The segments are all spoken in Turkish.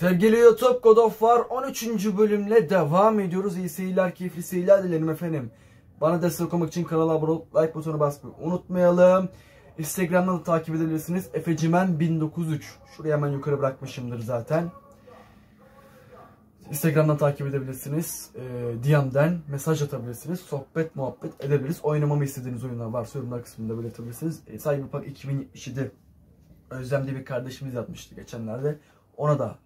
Sevgili YouTube God of War 13. bölümle devam ediyoruz. İyi seyirler, keyifli seyirler dilerim efendim. Bana destek olmak için kanala abone olup like butonu basmayı unutmayalım. Instagram'dan da takip edebilirsiniz. Efecimen 1903. Şuraya hemen yukarı bırakmışımdır zaten. Instagram'dan takip edebilirsiniz. E, DM'den mesaj atabilirsiniz. Sohbet, muhabbet edebiliriz. Oynamamı istediğiniz oyunlar varsa yorumlar kısmında belirtebilirsiniz. E, Cyberpunk 2077 Özlem diye bir kardeşimiz yapmıştı geçenlerde. Ona da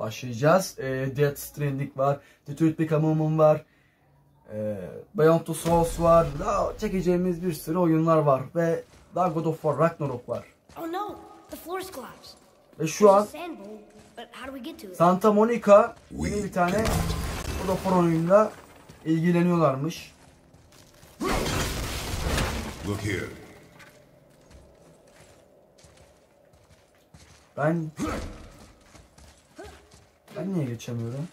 başlayacağız. E, Death Stranding var. Detroit Become Human var. E, Beyond the Souls var. Daha çekeceğimiz bir sürü oyunlar var. Ve daha God of War Ragnarok var. Oh no, the floor's collapsed. Ve şu an? Santa Monica yeni bir tane God of War oyunuyla ilgileniyorlarmış. Look here. Ben ben niye geçemiyorum?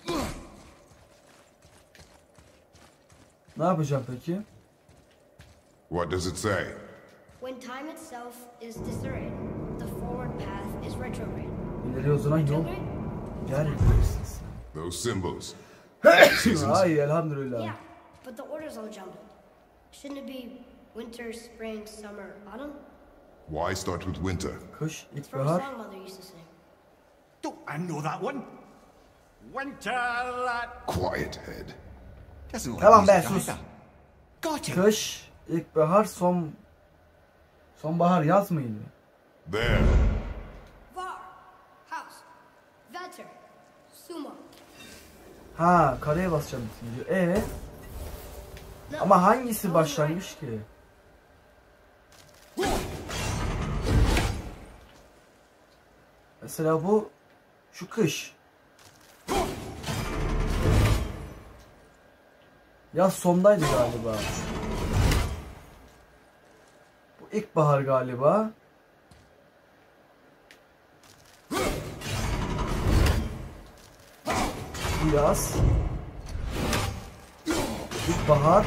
Ne yapacağım peki? What does it say? When time itself is disarrayed, the forward path is retrograde. İleri uzanan yol yer. Those symbols. Ay elhamdülillah. Yeah, but the order's all jumbled. Shouldn't it be winter, spring, summer, autumn? Why start with winter? Kış, It's from a ilkbahar, song mother used to sing. Don't I know that one? Quiet, head. Tamam be, music sus. kış, ilkbahar, son sonbahar yaz mıydı? There. Var, house, Vetter, Sumo. Ha, kareye basacağım bitince. E No, ama hangisi başlangıç ki? Mesela bu şu kış. Yaz sondaydı galiba. Bu ilkbahar galiba. Bu yaz. İlkbahar.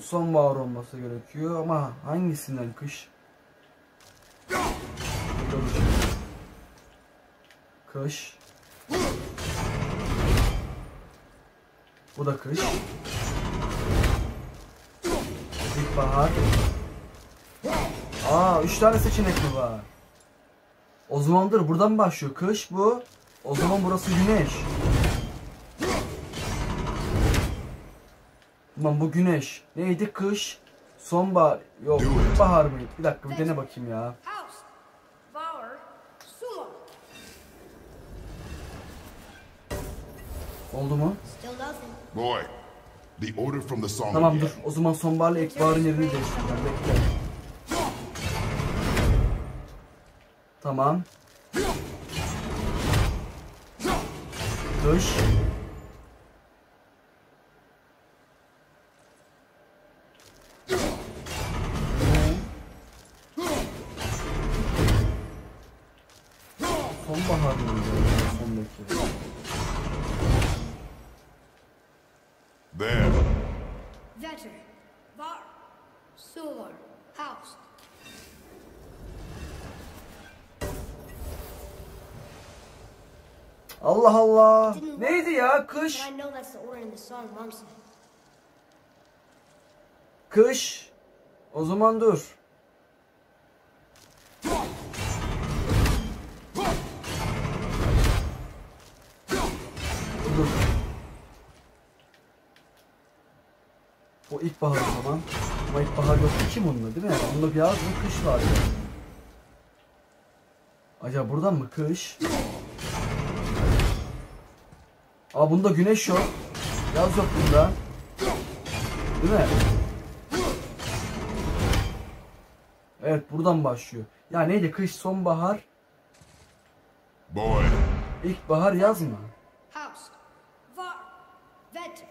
Sonbahar olması gerekiyor ama hangisinden kış? Şey. Kış. Bu da kış. İlkbahar. Aa, üç tane seçenek mi var? O zamandır buradan başlıyor. Kış bu. O zaman burası güneş. Tamam bu güneş. Neydi? Kış. Sonbahar. Yok. İlkbahar mıydı? Bir dakika bir dene bakayım ya. Oldu mu? Boy. The order from the song. Tamam dur. O zaman sonbaharla ilkbaharın yerini değiştireceğim. Bekle. Tamam. Kış. Song Mom said. Kış. O zaman dur. Dur. O ilkbahar o zaman. Ama ilkbahar yoktu ki bunda değil mi? Bunda bir yaz bir kış vardı. Acaba buradan mı kış? Aa bunda güneş yok. Yaz yok bunda. Değil mi? Evet buradan başlıyor. Ya neydi kış, sonbahar, Boy. ilkbahar, yaz mı? House, Var, Vetter.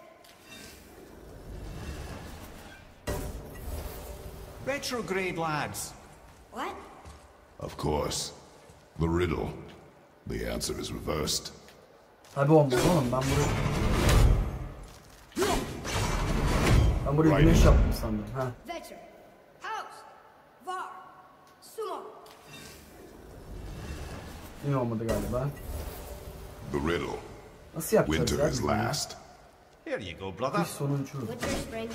Retrograde, lads. What? Of course. The riddle. The answer is reversed. Tabi olmaz oğlum ben burayı... Ben burayı güneş yaptım sandım. Ha. Yine olmadı galiba. The riddle. Nasıl yapacağız Winter is last. Here you go, brother. Kış sonuncu. Winter, spring,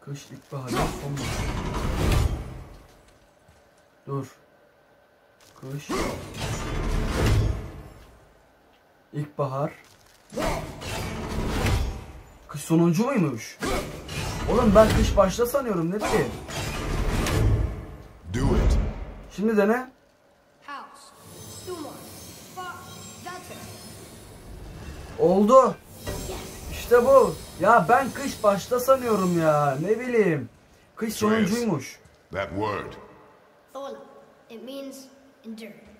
Kış, ilkbahar, sonbahar. Dur. Kış. İlkbahar. Kış sonuncu muymuş? Oğlum ben kış başta sanıyorum ne bileyim. Do it. Şimdi Fa, Velter. Oldu. İşte bu. Ya ben kış başta sanıyorum ya. Ne bileyim. Kış sonuncuymuş. That word. Thola. It means endure.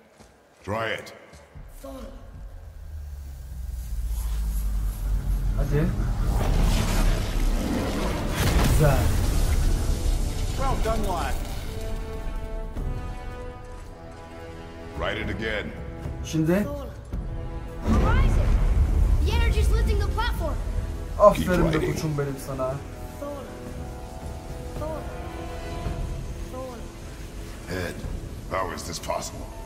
Try it. Thola. Hadi. Güzel. Well done, lad. Write it again. Şimdi Thola. Horizon! The energy's lifting the platform. aferin be writing. koçum benim sana. Head. How is this possible?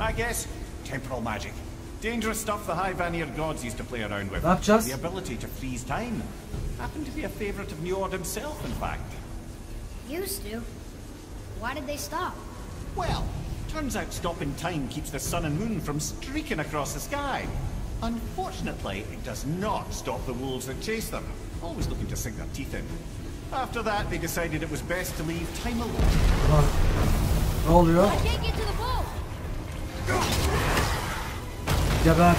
I guess temporal magic. Dangerous stuff the High Vanir gods used to play around with. Not just The ability to freeze time. Happened to be a favorite of Njord himself, in fact. Used to. Why did they stop? Well, turns out stopping time keeps the sun and moon from streaking across the sky. Unfortunately, it does not stop the wolves that chase them, always looking to sink their teeth in. After that, they decided it was best to leave time alone. Aha. Ne oluyor? I can't get to the boat! Geber.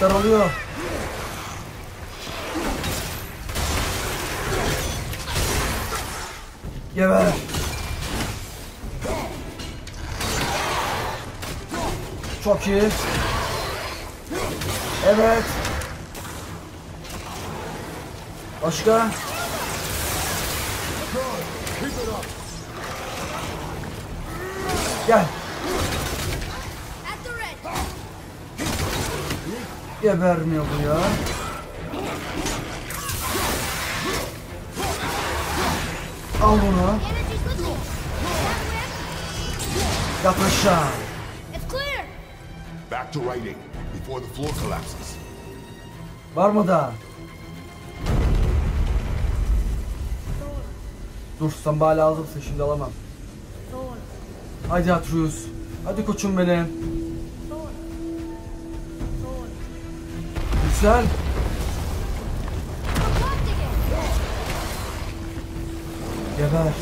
Vakitler oluyor. Geber. Çok iyi. Evet. Başka? Gel. Gebermiyor bu ya. Al bunu. Yat aşağı. Back to writing before the floor collapses. Var mı da? Thola. Dur sen bana lazımsın şimdi alamam. Hadi Atrus. Hadi koçum benim. Güzel. Geber.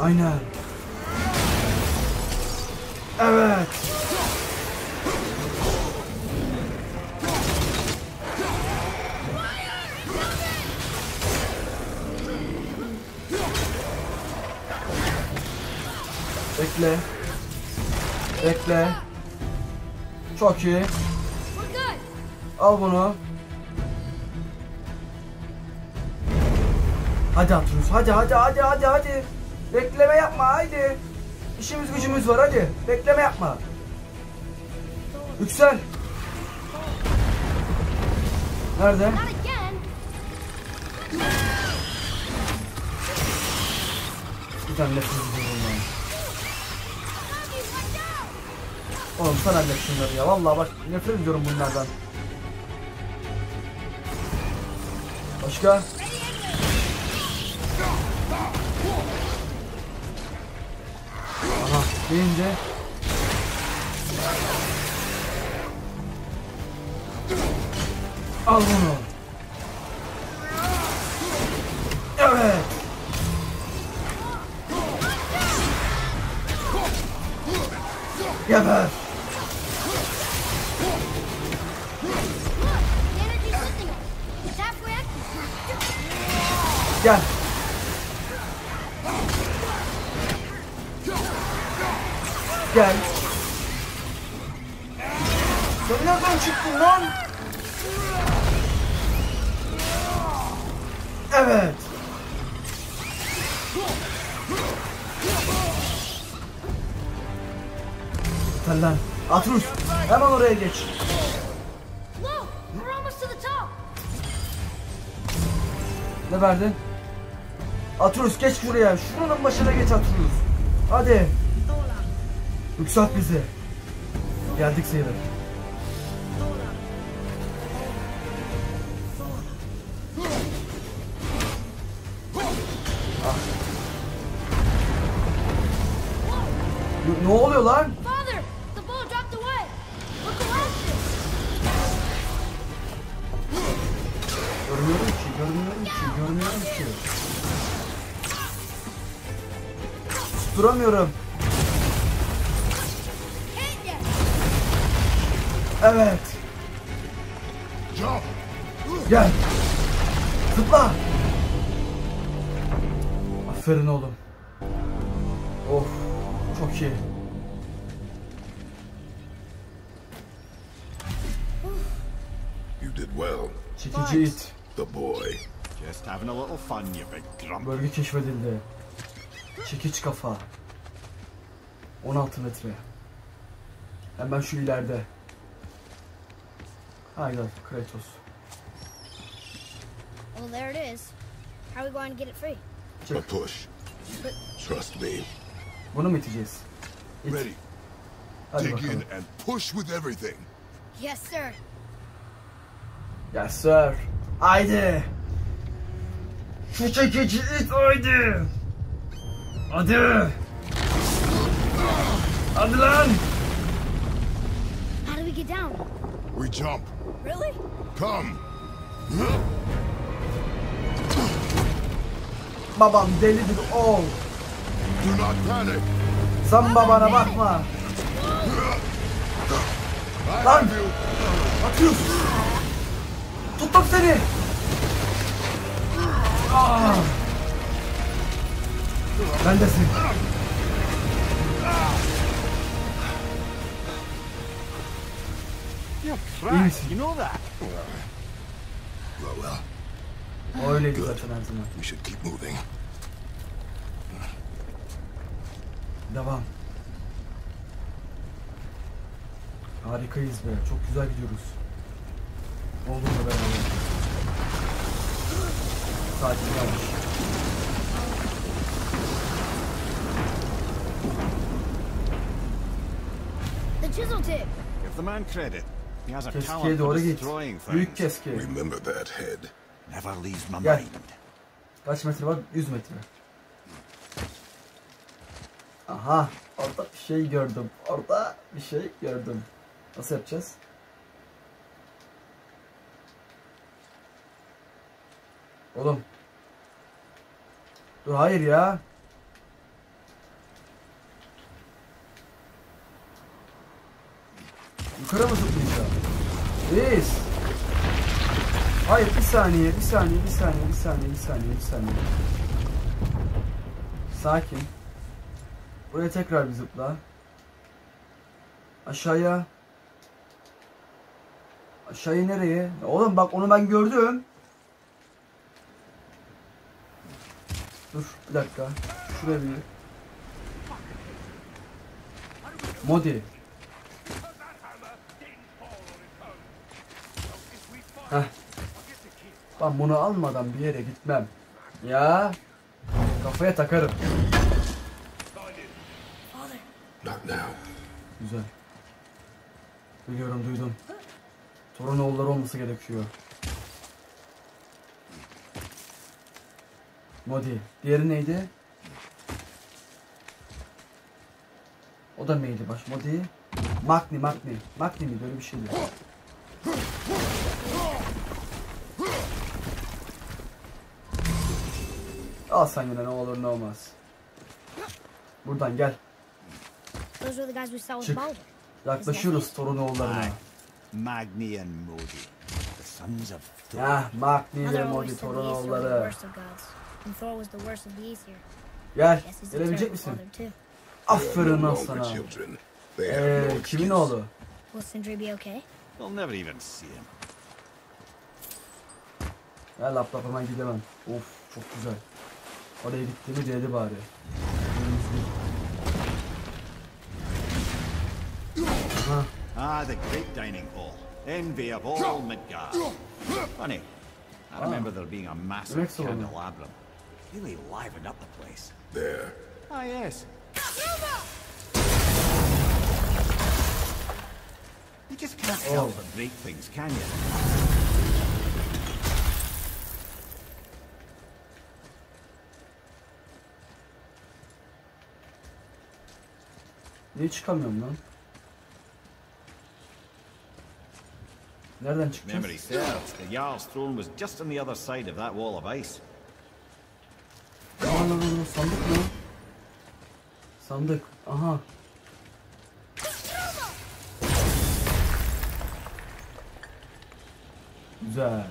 Aynen. Evet. Good! Al bunu. Hadi Atrus, hadi hadi hadi hadi hadi. Bekleme yapma hadi. İşimiz gücümüz var hadi. Bekleme yapma. Yüksel. Nerede? Bir tane nefret Oğlum sen hallet şunları ya. Vallahi bak nefret ediyorum bunlardan. Başka? Aha deyince Al bunu. Şuraya. Şuranın başına geç Aturus. Hadi. Yükselt bizi. Geldik sayılır. Ah. Ne- oluyor lan? Father, the bull dropped away. Look around you. Görmüyorum ki, görmüyorum ki, görmüyorum ki. Duramıyorum. Evet. Jump! Gel. Zıpla. Aferin oğlum. Of. Çok iyi. You did well. Çekici it. The boy. Just having a little fun, you big grump. Bölge keşfedildi. Çekiç kafa. 16 metre. Hemen şu ileride. Haydi Kratos. Well, there it is. How are we going to get it free? A push. Trust me. Bunu mu iteceğiz? İt. Ready. Hadi Dig bakalım. in and push with everything. Yes, sir. Yes sir. Haydi. Şu çekici it haydi. Hadi. Hadi lan. How do we get down? We jump. Really? Come. Babam delidir oğul. Do not panic. Sen babana bakma. Lan! Atıyorsun. Tuttum seni. Aa. Bendesin. You're Easy. cracked, you know that. Well, well. Öyleydi zaten her zaman. We should keep moving. Devam. Harikayız be. Çok güzel gidiyoruz. Oğlumla beraber. Sakin yavaş. The chisel tip. Give the man credit. He has a Keskiye talent for doğru git. destroying Büyük things. keski. Remember that head. Never leaves my Gel. mind. Kaç metre var? 100 metre. Aha. Orada bir şey gördüm. Orada bir şey gördüm. Nasıl yapacağız? Oğlum. Dur hayır ya. Yukarı mı zıplayacağım? Reis. Hayır bir saniye, bir saniye, bir saniye, bir saniye, bir saniye, bir saniye. Sakin. Buraya tekrar bir zıpla. Aşağıya. Aşağıya nereye? Oğlum bak onu ben gördüm. Dur bir dakika. Şuraya bir. Modi. Heh. Ben bunu almadan bir yere gitmem. Ya. Kafaya takarım. Not now. Güzel. Biliyorum duydum. Torun oğulları olması gerekiyor. Modi. Diğeri neydi? O da neydi baş? Modi. Magni, Magni. Magni miydi? Öyle bir şeydi. Al sen yine ne olur ne olmaz. Buradan gel. Those were the guys we saw with Çık. Yaklaşıyoruz torun oğullarına. Magni and Modi. The sons of Thor. Ya Magni always Modi torun oğulları. Gel. Gelebilecek misin? Aferin lan sana. Eee kimin oğlu? Will Sindri be okay? They'll never even see him. Ya lap lap hemen gidemem. Of çok güzel. Oraya gittiğimi değdi bari. Aha. Ah, the great dining hall. Envy of all Midgard. Funny. I remember there being a massive Yemek candelabrum. Really livened up the place. There. Ah, yes. You just can't help but break things, can you? Niye çıkamıyorum lan? Nereden çıkacağız? Memory serves, the Jarl's throne was just on the other side of that wall of ice. Lan, lan, sandık mı? Sandık. Aha. Güzel.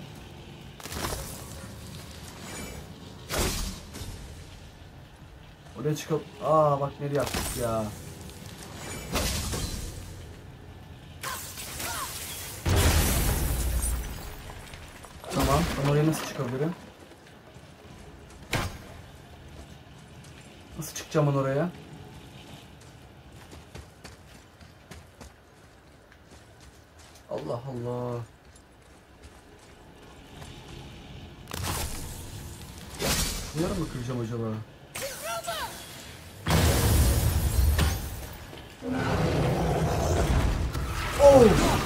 Oraya çıkıp... Aa bak nereye attık ya. Ben oraya nasıl çıkabilirim? Nasıl çıkacağım ben oraya? Allah Allah. Bunları mı kıracağım acaba? Oh!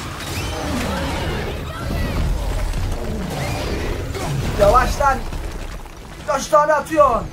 Yavaş lan! Kaç tane atıyorsun?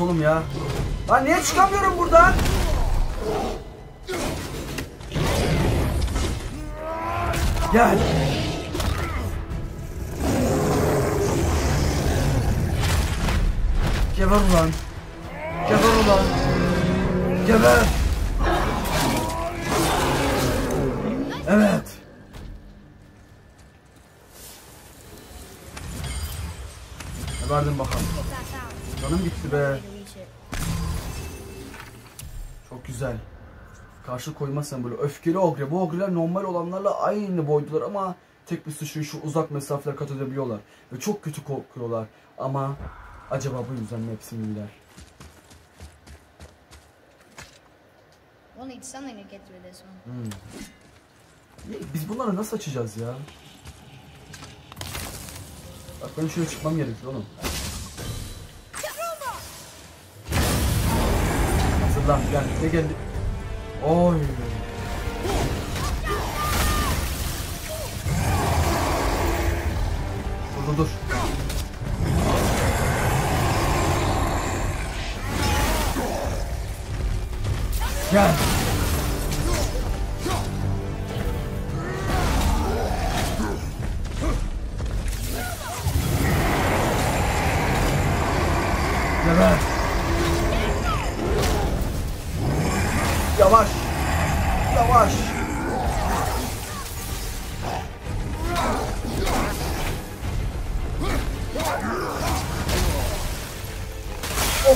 Oğlum ya. Lan niye çıkamıyorum buradan? Gel. Geber ulan. Geber ulan. Geber. Evet. Geberdim bakalım. Canım gitti be. Güzel. Karşı koymazsan böyle öfkeli ogre. Bu ogreler normal olanlarla aynı boydular ama tek bir suçu şu uzak mesafeler kat edebiliyorlar. Ve çok kötü kokuyorlar. Ama acaba bu yüzden mi hepsi iyiler? We'll need something to get through this one. Hmm. Biz bunları nasıl açacağız ya? Bak benim şuraya çıkmam gerekiyor oğlum. Hazırlan gel. Ne geldi? Oy. Dur dur dur. Gel. Geber. Yavaş. Yavaş. Oh.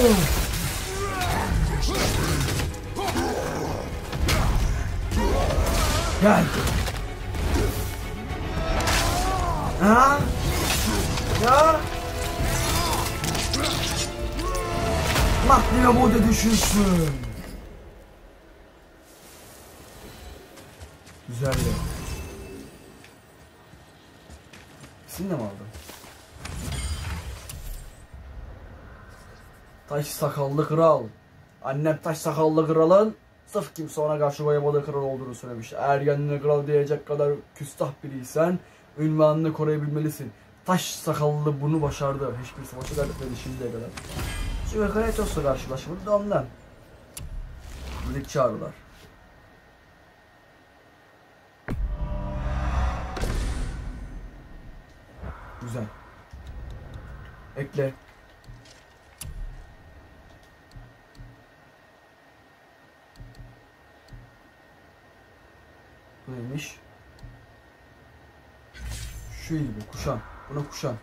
Gel. Ha? Ya? Mahkeme burada düşürsün. Güzeldi. İkisini de mi aldın? Taş sakallı kral. Annem taş sakallı kralın sırf kimse ona karşı boyamalı kral olduğunu söylemiş. Eğer kendine kral diyecek kadar küstah biriysen ünvanını koruyabilmelisin. Taş sakallı bunu başardı. Hiçbir savaşı kaybetmedi şimdiye kadar. Çünkü Kratos'la karşılaşmadı da ondan. Birlik çağrılar. Güzel. Ekle. Neymiş? Şu iyi bu kuşan. Buna kuşan.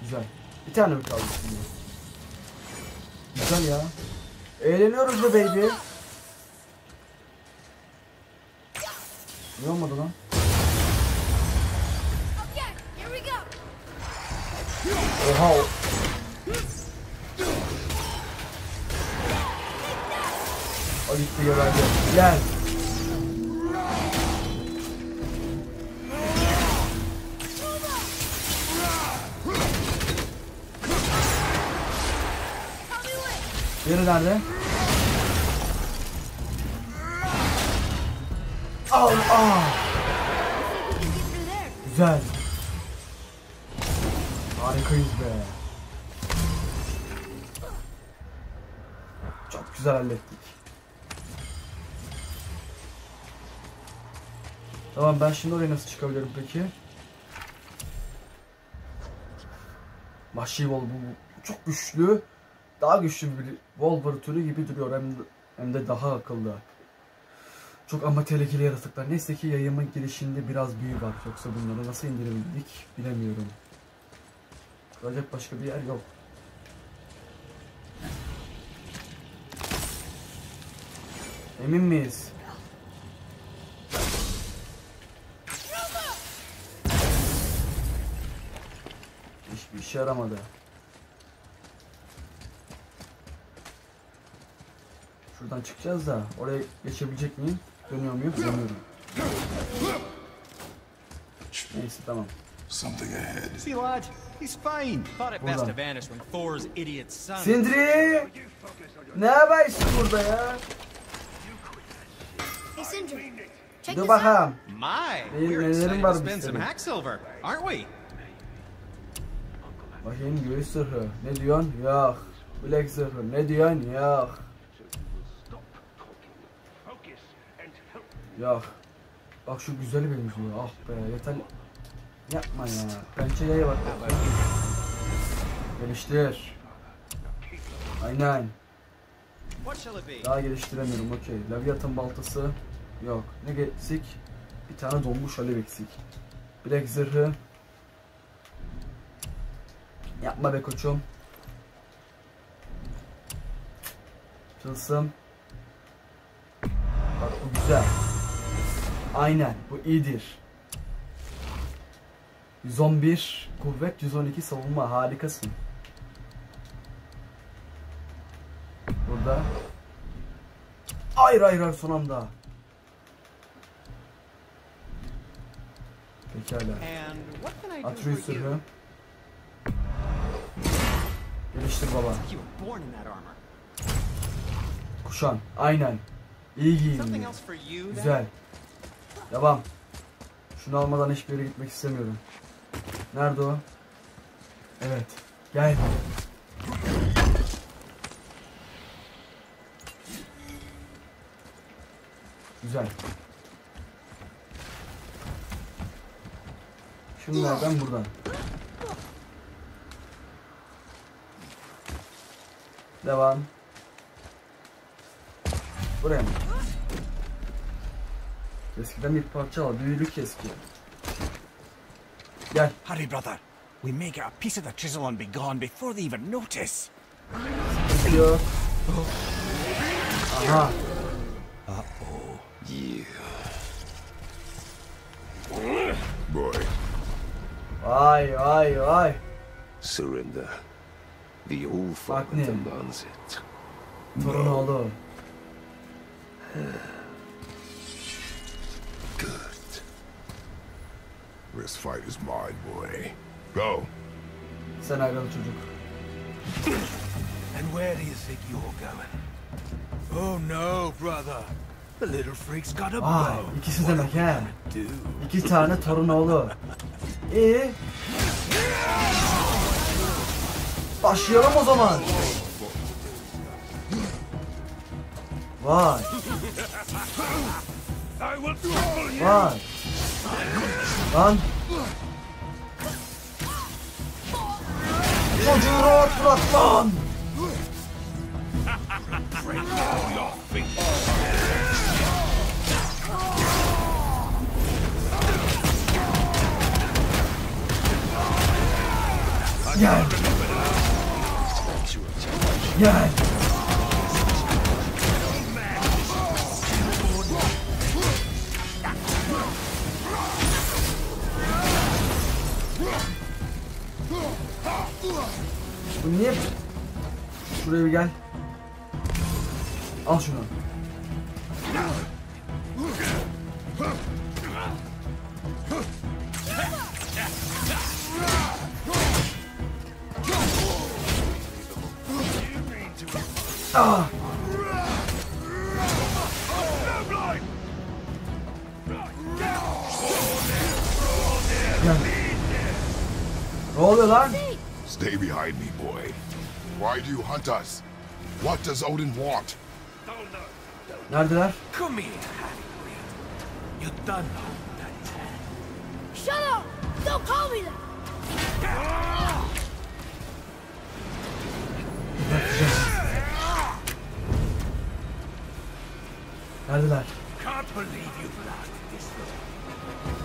Güzel. Bir tane mi kaldı şimdi? Güzel ya. Eğleniyoruz be baby. Ne olmadı lan? Oha o. Gitti geberdi. Gel. Diğeri nerede? Al al. Güzel. Harikayız be. Çok güzel hallettik. Tamam ben şimdi oraya nasıl çıkabilirim peki? Bu bu çok güçlü. Daha güçlü bir Wolver türü gibi duruyor hem de, hem de daha akıllı. Çok ama tehlikeli yaratıklar. Neyse ki yayımın girişinde biraz büyü var. Yoksa bunları nasıl indirebildik bilemiyorum. Kıracak başka bir yer yok. Emin miyiz? Hiçbir işe yaramadı. Şuradan çıkacağız da oraya geçebilecek miyim? Dönüyor muyum? Dönüyorum. Neyse tamam. Something ahead. See, lad, he's fine. Thought it best to vanish when Thor's idiot son. Sindri! Ne yapıyorsun burada ya? Hey, Sindri, check Dur bakalım. My, we're excited var to spend some hack silver, aren't we? Bakayım göğüs zırhı. Ne diyorsun? Yok. Bilek zırhı. Ne diyorsun? Yok. Yok. Bak şu güzeli benziyor. Ah be yeter. Yapma ya. Pençeye bak. Geliştir. Aynen. Daha geliştiremiyorum. Okey. Leviathan baltası. Yok. Ne eksik? Bir tane donmuş alev eksik. Bilek zırhı. Yapma be koçum. Tılsım. Bak bu güzel. Aynen. Bu iyidir. 111 kuvvet, 112 savunma. Harikasın. Burada. Hayır hayır hayır son anda. Pekala. For you? zırhı. Geliştir baba. Kuşan. Aynen. İyi then? Güzel. Devam. Şunu almadan hiçbir yere gitmek istemiyorum. Nerede o? Evet. Gel. Güzel. Şunu nereden buradan? Devam. Buraya mı? Eskiden bir parça al. Büyülük eski. Gel. Hurry, brother. We may get a piece of the chisel and be gone before they even notice. Aha. Boy, Vay vay vay. Surrender. The Father Bak ne? demands it. Torun oğlu. This fight is mine, boy. Go. Sen ayrılı çocuk. And where do you think you're going? Oh no, brother. The little freak's got a Vay bow. ikisi demek he. İki tane torun oğlu. İyi. Başlayalım o zaman. Vay. Vay. Lan. Çocuğu rahat bırak lan. Gel. Gel. Bu Şuraya bir gel. Al şunu. Ah! Gel. Ne oluyor lan? Stay behind me, boy. Why do you hunt us? What does Odin want? Neredeler? Come here, half-breed. You done know that is hand. Shut up! Don't call me that! Neredeler? Can't believe you blasted this road.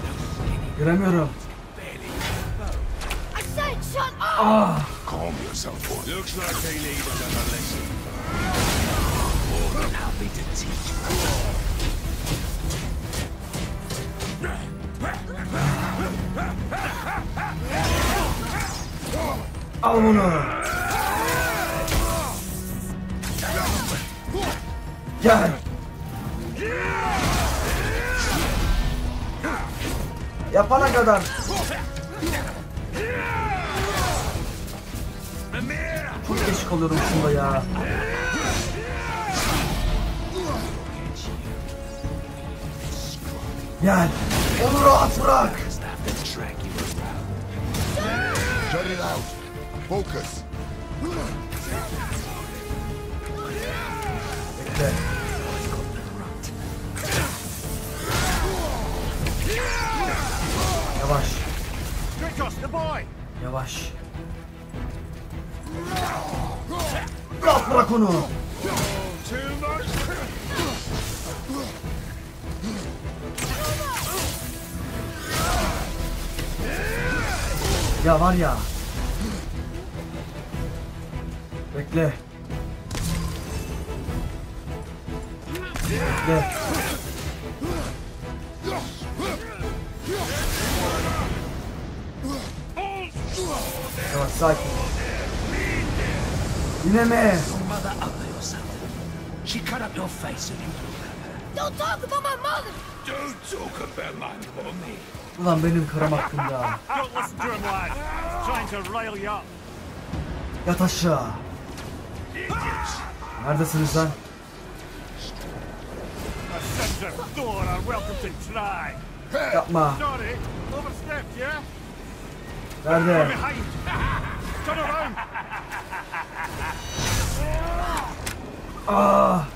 Those Göremiyorum. I said shut up! Ah! Calm yourself, boy. Looks like they need another lesson. More than happy to teach you. Al bunu. Gel. Yapana kadar. Çok geç kalıyorum şunda ya. Gel. Onu rahat bırak. Shut it out. Focus. Bekle. Yavaş. Yavaş. Rahat bırak onu. Ya var ya. Bekle. Bekle. Yavaş sakin. Something. She cut up your face and you blew her. Don't talk about my mother! Don't talk about my mommy. Ulan benim karım hakkında. Don't listen to him, lad. He's trying to rile you up. Yat aşağı. Neredesiniz lan? Yapma. Nerede? Behind. Turn around. Ah!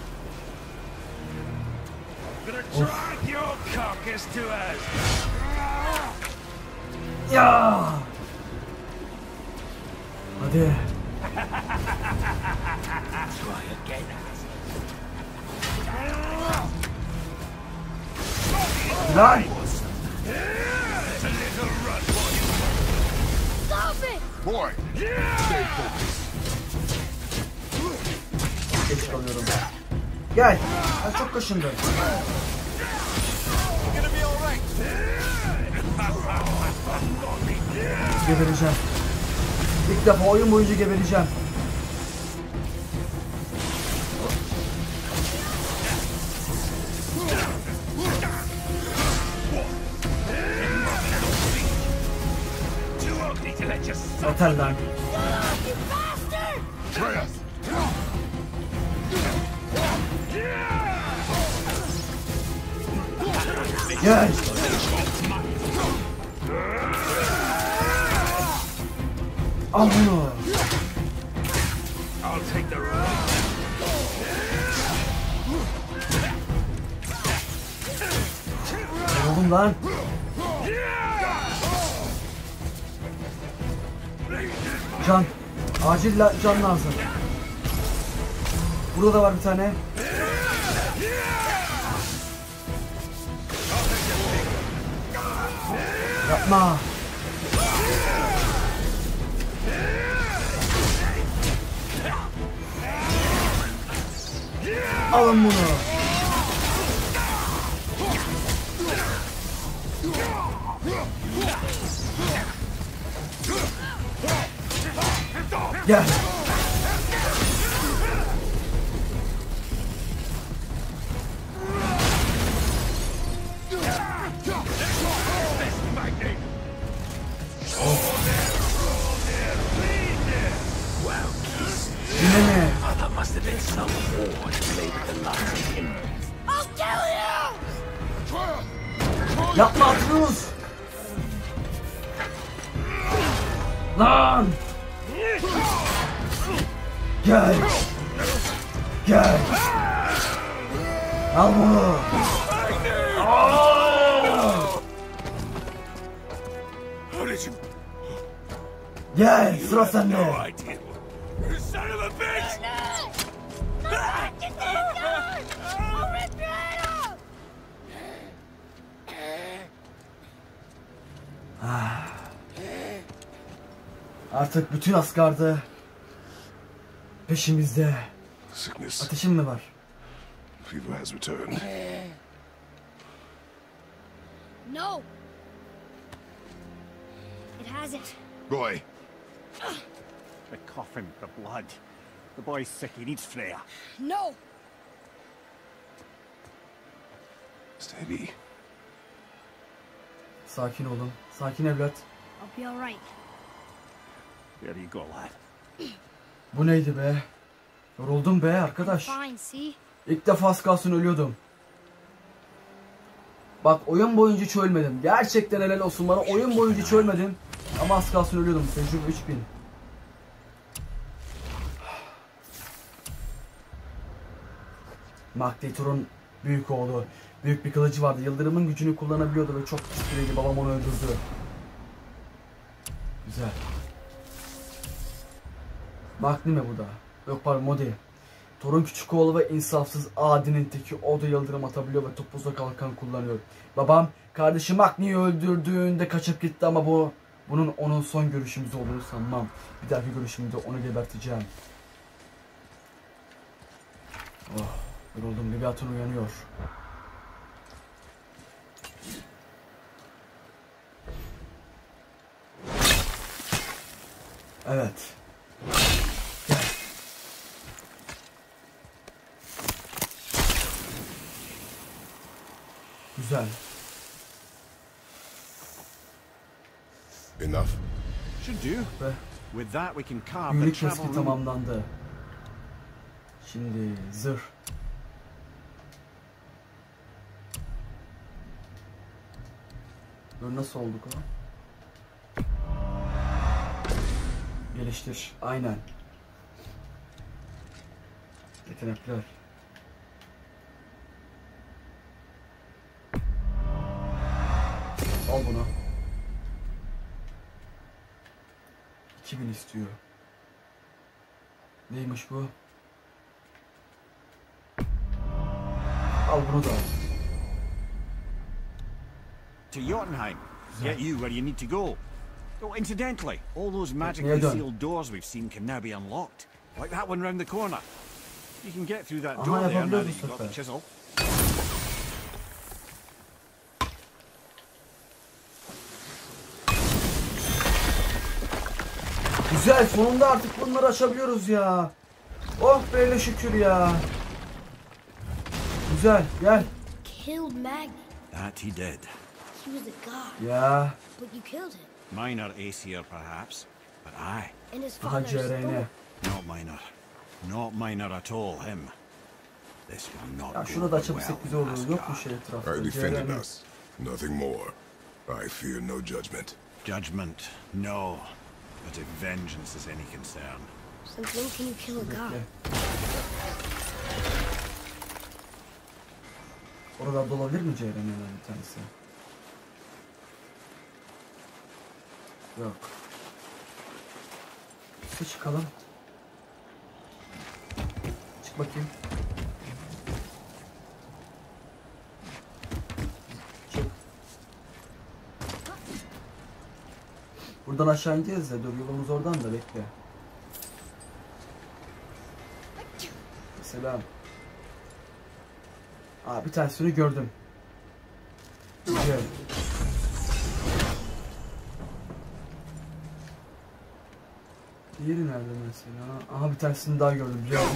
Gonna drag your carcass to us. Ya! Hadi. Try again. Lan! Stop it! Boy. Geç kalıyorum. Gel. Ben çok kaşındım. Gebereceğim. İlk defa oyun boyunca gebereceğim. Yeter lan. Gel. Al bunu. Oğlum lan. Can. Acil la can lazım. Burada var bir tane. Yapma. Alın bunu. You! Yapma Atreus. Lan. Gel. Gel. Al bunu. Gel sıra sende. idea. You son of a bitch! Artık bütün Asgard'ı peşimizde. Sickness. Ateşin mi var? Fever has returned. No! It hasn't. Roy, The coffin, the blood. The boy's sick, he needs Freya. No! steady. Sakin olun. Sakin evlat. I'll be alright. There you go, lad. Bu neydi be? Yoruldum be arkadaş. İlk defa az kalsın ölüyordum. Bak oyun boyunca hiç ölmedim. Gerçekten helal olsun bana. Oyun boyunca hiç ölmedim. Ama az kalsın ölüyordum. Tecrübe 3000. Magnetor'un büyük oğlu. Büyük bir kılıcı vardı. Yıldırımın gücünü kullanabiliyordu ve çok güçlüydü. Babam onu öldürdü. Güzel. Magni mi bu da? Yok pardon Modi. Thor'un küçük oğlu ve insafsız Adi'nin teki o da yıldırım atabiliyor ve topuza kalkan kullanıyor. Babam kardeşi Magni'yi öldürdüğünde kaçıp gitti ama bu bunun onun son görüşümüz olduğunu sanmam. Bir dahaki görüşümde onu geberteceğim. Oh, yoruldum. Leviathan uyanıyor. Evet. Güzel. Enough. Should do. With that, we can carve the travel tamamlandı. Şimdi zırh. Dur nasıl olduk o? Geliştir. Aynen. Yetenekler. Al bunu. 2000 istiyor. Neymiş bu? Al bunu da al. To Jotunheim. Get you where you need to go. Oh, incidentally, all those magically sealed doors we've seen can now be unlocked. Like that one round the corner. You can get through that door there now that you've got the chisel. Güzel sonunda artık bunları açabiliyoruz ya. Oh böyle şükür ya. Güzel gel. Killed Magni. That he did. He was a god, Ya. but you killed him. Minor Aesir, perhaps, but I, And his father's not minor. Not minor at all, him. This will not Ya şunu da açabilsek güzel olur. Yok mu şey etrafta? I defended us. Nothing more. I fear no judgment. Judgment, no. But if vengeance is any concern, Since when can you kill a god? Oralarda olabilir mi CRN'den bir tanesi? Yok. Üste çıkalım. Çık bakayım. Buradan aşağı ineceğiz de dur yolumuz oradan da bekle. Selam. Aa bir tanesini gördüm. Güzel. Diğeri nerede mesela? Aha bir tanesini daha gördüm. Güzel.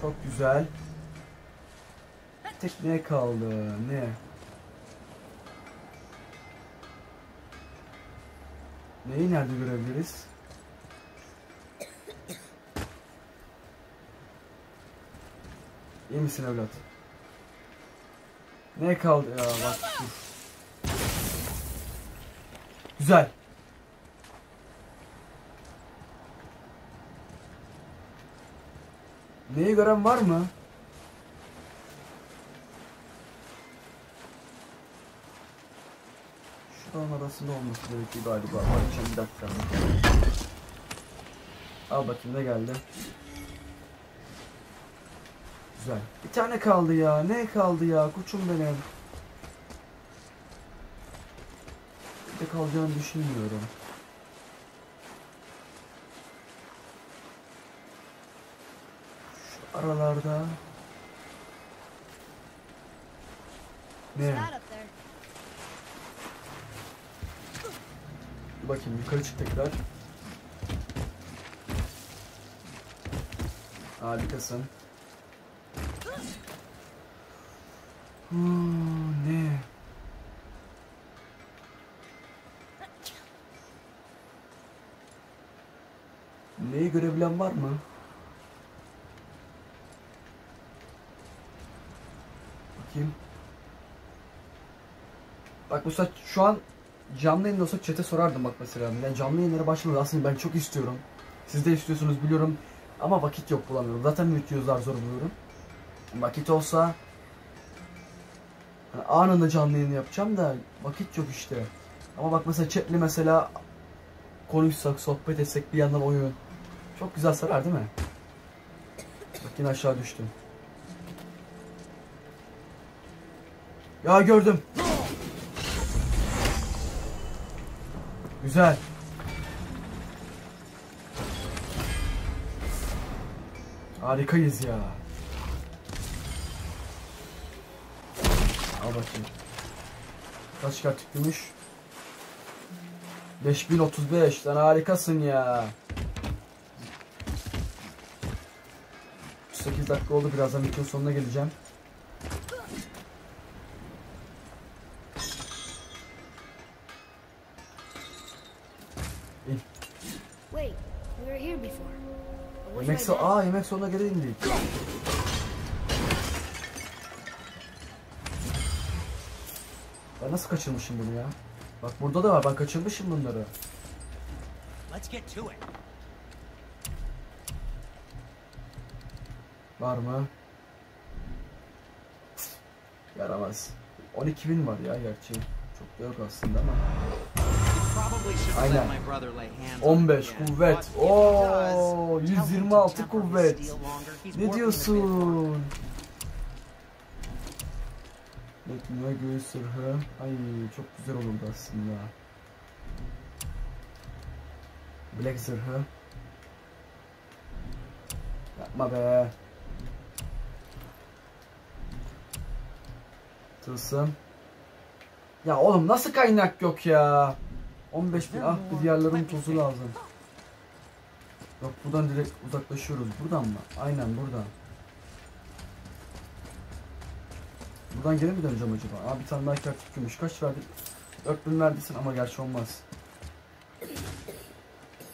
Çok güzel. Tek ne kaldı? Ne? Neyi nerede görebiliriz? İyi misin evlat? Ne kaldı ya bak. Güzel. Neyi gören var mı? Şu an arasında olması gerekiyor galiba. Bakacağım bir dakika. Al bakayım ne geldi. Güzel. Bir tane kaldı ya. Ne kaldı ya? Kuçum benim. Bir de kalacağını düşünmüyorum. Şu aralarda. Ne? What's that up there? Dur Bakayım yukarı çık tekrar. Harikasın. Hmm, ne? Neyi görebilen var mı? Bakayım. Bak mesela şu an canlı yayında olsa chat'e sorardım bak mesela. Yani canlı yayınlara başlamadı. Aslında ben çok istiyorum. Siz de istiyorsunuz biliyorum. Ama vakit yok bulamıyorum. Zaten videoyu zar zor buluyorum. Vakit olsa anında canlı yayın yapacağım da vakit yok işte. Ama bak mesela chat'le mesela konuşsak, sohbet etsek bir yandan oyun. Çok güzel sarar değil mi? Bak yine aşağı düştüm. Ya gördüm. Güzel. Harikayız ya. Al bakayım. Kaç kart gümüş? 5035. Sen harikasın ya. 8 dakika oldu. Birazdan videonun sonuna geleceğim. Aa yemek sonuna geri indik. Ben nasıl kaçırmışım bunu ya? Bak burada da var. Ben kaçırmışım bunları. Var mı? Yaramaz. 12 bin var ya gerçi. Çok da yok aslında ama. Aynen. let my brother lay hands on 15 it again. kuvvet. Oo, does, tell him to 126 temper his kuvvet. Ne diyorsun? Bekle göğüs sırhı. Ay çok güzel olurdu aslında. Black zırhı. Yapma be. Tılsım. Ya oğlum nasıl kaynak yok ya? 15 bin ah bir diğerlerin tozu lazım. Yok buradan direkt uzaklaşıyoruz. Buradan mı? Aynen buradan. Buradan geri mi döneceğim acaba? Aa bir tane daha kart gümüş. Kaç verdik? 4000 verdisin ama gerçi olmaz.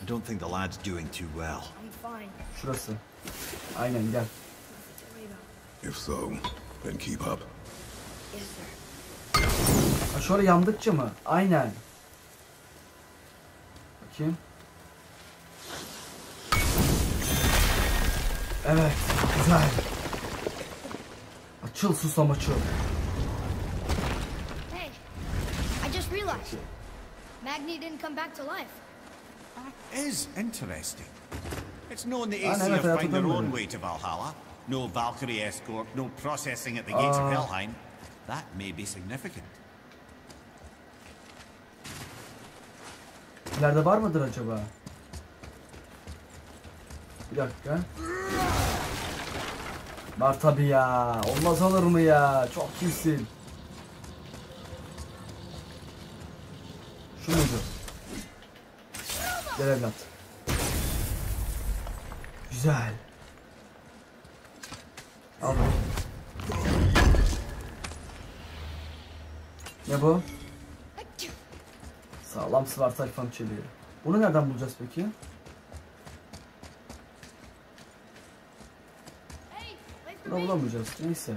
I don't think the lad's doing too well. I'm fine. Şurası. Aynen gel. If so, then keep up. Yes, sir. Ha şöyle yandıkça mı? Aynen. Bakayım. Evet. Güzel. Açıl susam açıl. Hey, I just realized. Magni didn't come back to life. Is interesting. It's known the Ah, AC nee, have dat found their had own way to Valhalla. No Valkyrie escort, no processing at the gates of Ah. Helheim. That may be significant. İleride var mıdır acaba? Bir dakika. Var tabi ya. Olmaz olur mu ya? Çok iyisin. Şu muydu? Gel evlat. Güzel. Al. Ne bu? Sağlam sıvar tayfam çeliği. Bunu nereden bulacağız peki? Bunu bulamayacağız. Neyse.